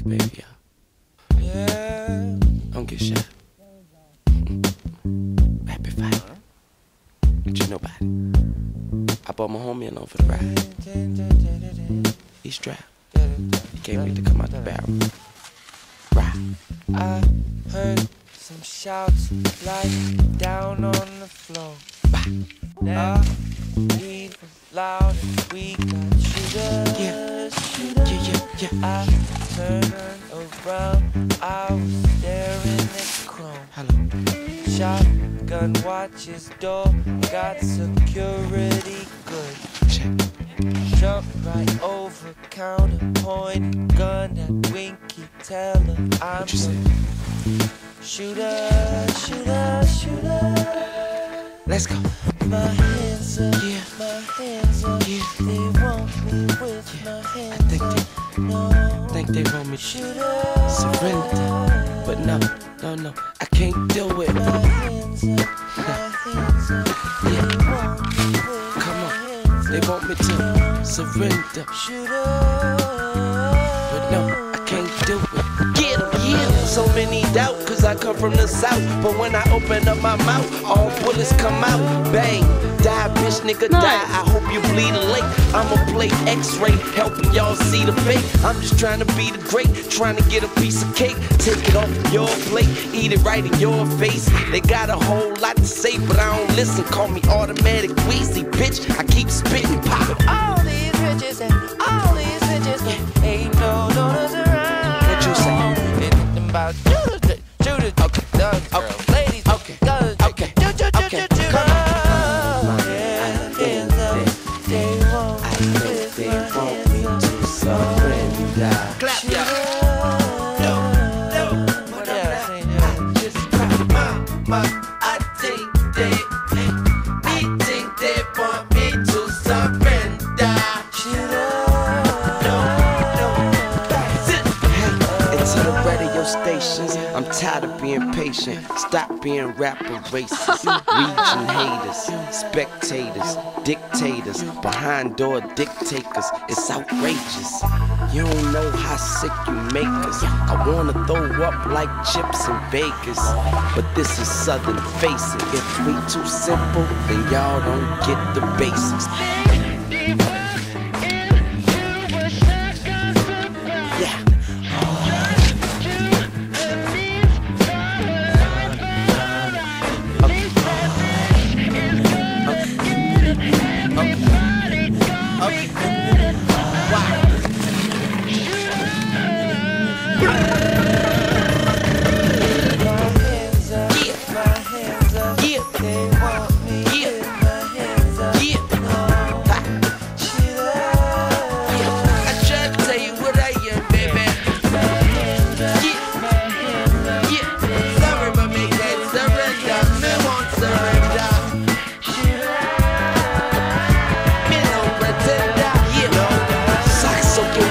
easy, baby, yeah. Yeah. Don't get shy. Mm-hmm. Rapid fire. But you know about it. I brought my homie along for the ride. He's strapped. He can't wait to come out the barrel. Ride. I heard some shouts like down on the floor. Now even louder, we got shooters. Yeah. shooters. Yeah, yeah, yeah. I turned around, I was staring at chrome. Hello. Shotgun watches door, got security good. Check. Jump right over counter, point gun at Winky, tell her I'm What you say? the shooter, shooter, shooter. Let's go. My hands up, Yeah. my hands up. Yeah. They want me with my hands up. Think they want me to surrender. But no, no, no. I can't do it. With Come on. They want me to surrender. But no, I can't do it. Get 'em, yeah. So many doubt, cause I come from the south. But when I open up my mouth, all bullets come out. Bang, nigga, die. I hope you bleed a lake. I'ma play x-ray, helping y'all see the fake. I'm just trying to be the great, trying to get a piece of cake. Take it off your plate, eat it right in your face. They got a whole lot to say, but I don't listen. Call me automatic Weezy, bitch. I keep spitting pop. Surrender. Radio stations. I'm tired of being patient. Stop being rapper racist. Region haters, spectators, dictators, behind door dictators. It's outrageous. You don't know how sick you make us. I wanna throw up like chips in Vegas. But this is Southern facing. If we too simple, then y'all don't get the basics.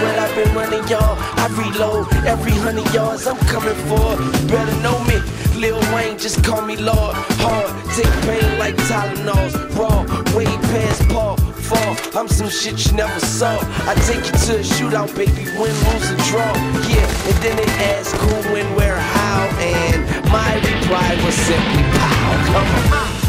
Wet, I've been running, y'all. I reload every hundred yards I'm coming for. You better know me. Lil Wayne, just call me Lord. Hard, take pain like Tylenols. Raw, way past Paul. Fall, I'm some shit you never saw. I take you to a shootout, baby, win, lose, or draw. Yeah, and then they ask who, when, where, how, and my reply was simply pow. Come on, my,